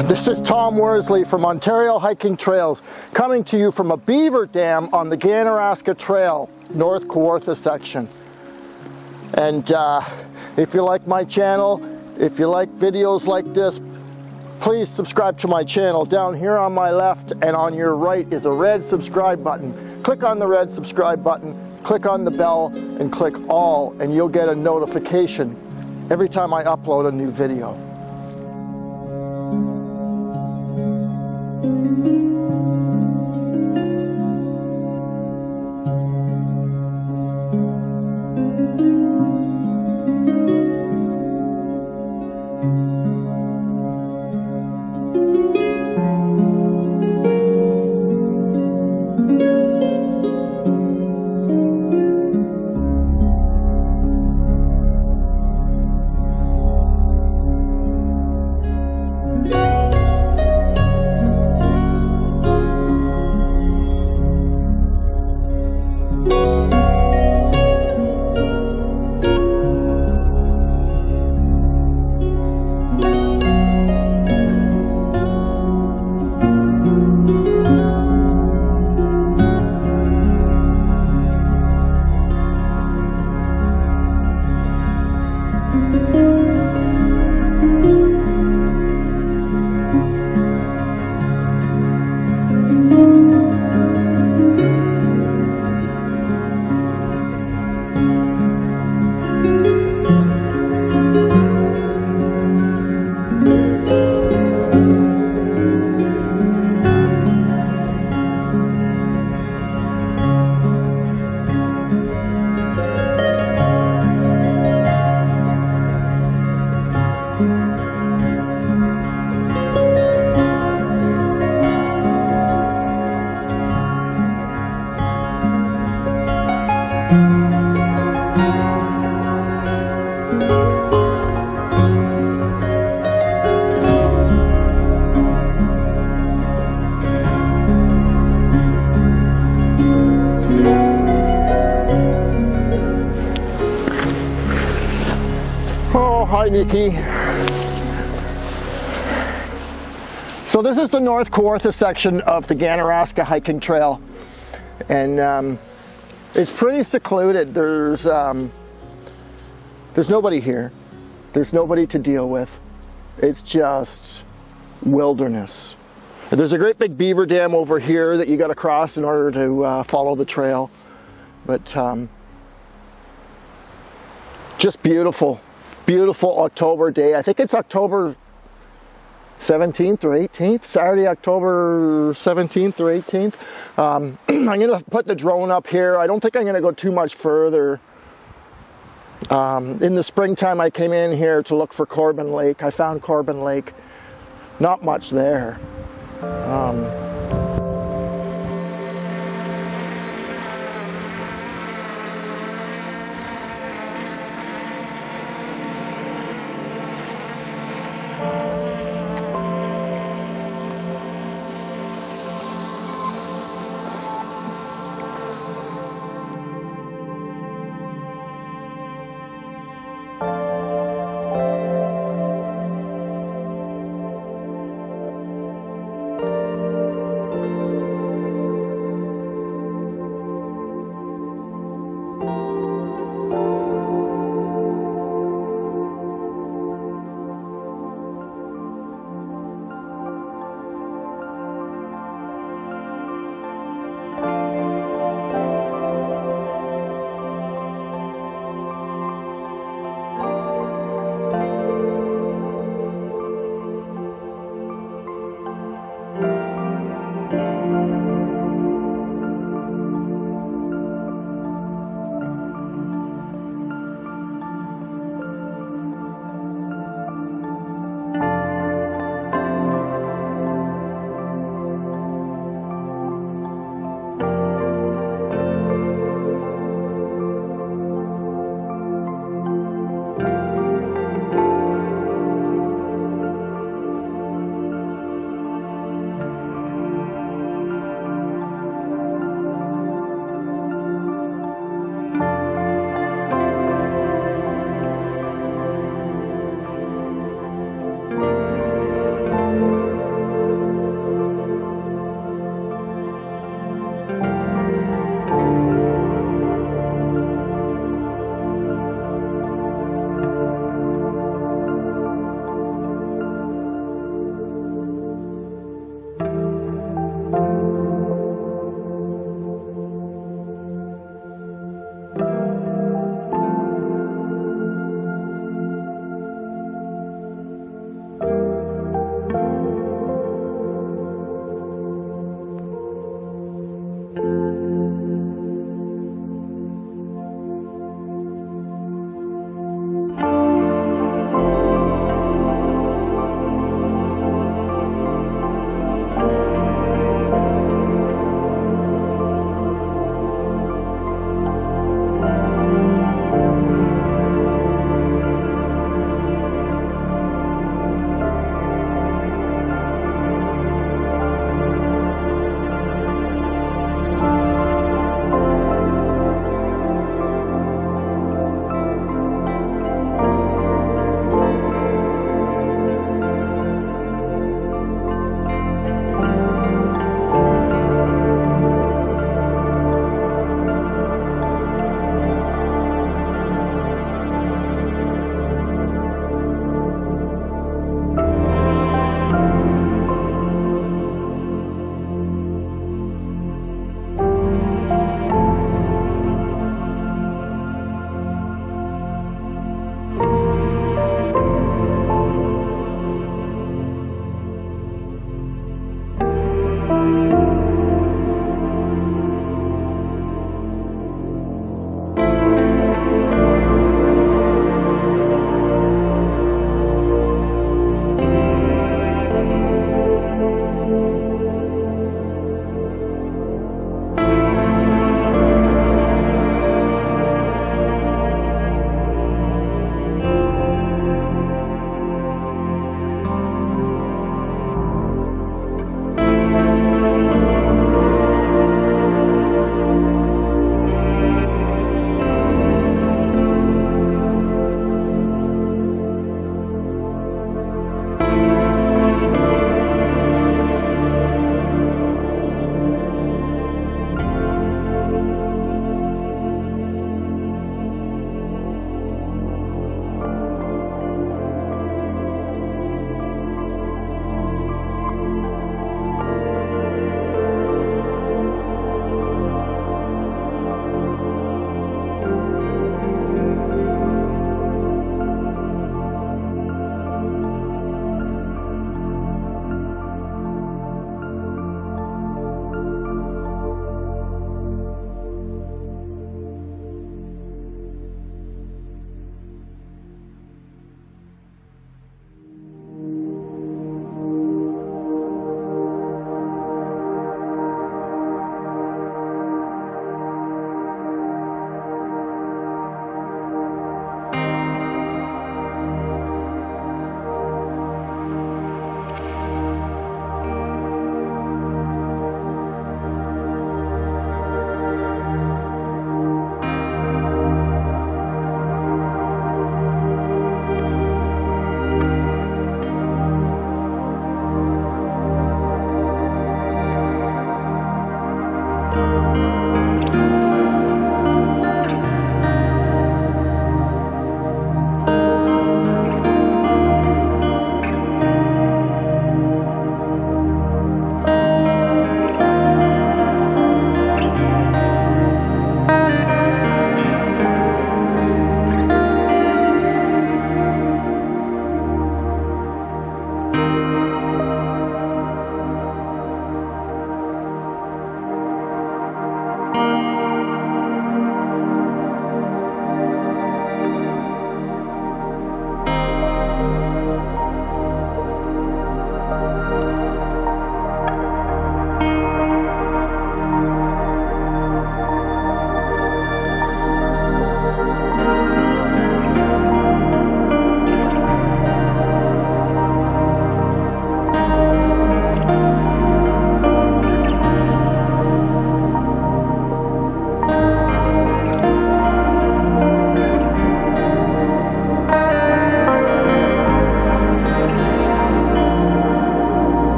This is Tom Worsley from Ontario Hiking Trails, coming to you from a beaver dam on the Ganaraska Trail, North Kawartha section. And uh, if you like my channel, if you like videos like this, please subscribe to my channel. Down here on my left and on your right is a red subscribe button. Click on the red subscribe button, click on the bell, and click all, and you'll get a notification every time I upload a new video. Nikki. So this is the North Kawartha section of the Ganaraska hiking trail. And um, it's pretty secluded. There's, um, there's nobody here. There's nobody to deal with. It's just wilderness. There's a great big beaver dam over here that you got to cross in order to uh, follow the trail. But um, just beautiful beautiful October day. I think it's October 17th or 18th, Saturday, October 17th or 18th. Um, I'm going to put the drone up here. I don't think I'm going to go too much further. Um, in the springtime, I came in here to look for Corbin Lake. I found Corbin Lake. Not much there. Um,